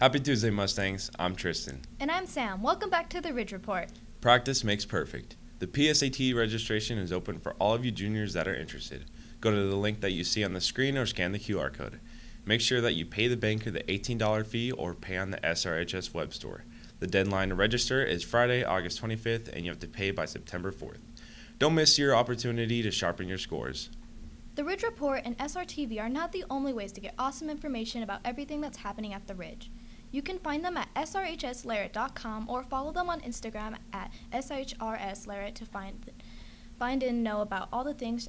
Happy Tuesday, Mustangs. I'm Tristan. And I'm Sam. Welcome back to the Ridge Report. Practice makes perfect. The PSAT registration is open for all of you juniors that are interested. Go to the link that you see on the screen or scan the QR code. Make sure that you pay the banker the $18 fee or pay on the SRHS web store. The deadline to register is Friday, August 25th, and you have to pay by September 4th. Don't miss your opportunity to sharpen your scores. The Ridge Report and SRTV are not the only ways to get awesome information about everything that's happening at the Ridge. You can find them at srhslarrett.com or follow them on Instagram at shrsllarrett to find find and know about all the things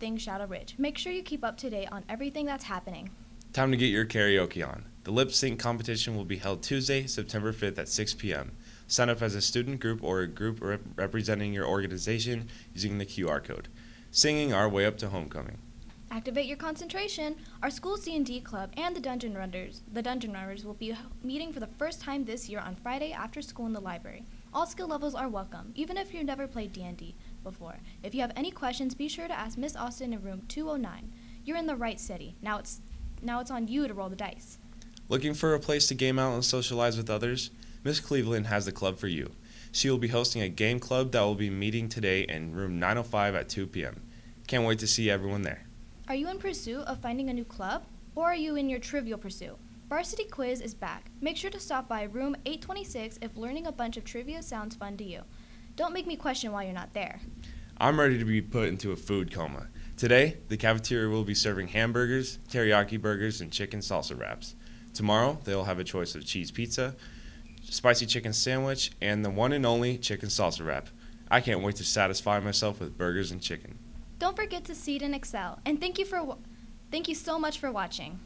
things Shadow Ridge. Make sure you keep up to date on everything that's happening. Time to get your karaoke on. The lip sync competition will be held Tuesday, September 5th at 6 p.m. Sign up as a student group or a group rep- representing your organization using the QR code. Singing our way up to homecoming. Activate your concentration. Our school's D&D club and the Dungeon Runners, the Dungeon Runners will be meeting for the first time this year on Friday after school in the library. All skill levels are welcome, even if you've never played D&D before. If you have any questions, be sure to ask Miss Austin in room 209. You're in the right city. Now it's now it's on you to roll the dice. Looking for a place to game out and socialize with others? Miss Cleveland has the club for you. She will be hosting a game club that will be meeting today in room 905 at 2 p.m. Can't wait to see everyone there. Are you in pursuit of finding a new club? Or are you in your trivial pursuit? Varsity Quiz is back. Make sure to stop by room 826 if learning a bunch of trivia sounds fun to you. Don't make me question why you're not there. I'm ready to be put into a food coma. Today, the cafeteria will be serving hamburgers, teriyaki burgers, and chicken salsa wraps. Tomorrow, they'll have a choice of cheese pizza, spicy chicken sandwich, and the one and only chicken salsa wrap. I can't wait to satisfy myself with burgers and chicken. Don't forget to seed and excel. And thank you for thank you so much for watching.